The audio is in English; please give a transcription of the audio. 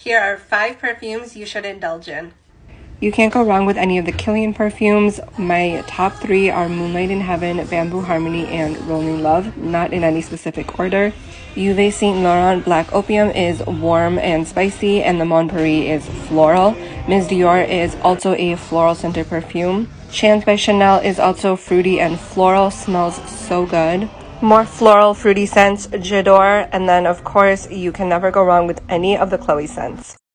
Here are five perfumes you should indulge in. You can't go wrong with any of the Kilian perfumes. My top three are Moonlight in Heaven, Bamboo Harmony, and Rolling Love, not in any specific order. Yves Saint Laurent Black Opium is warm and spicy, and the Mon Paris is floral. Miss Dior is also a floral scented perfume. Chance by Chanel is also fruity and floral, smells so good. More floral, fruity scents, J'adore, and then of course, you can never go wrong with any of the Chloe scents.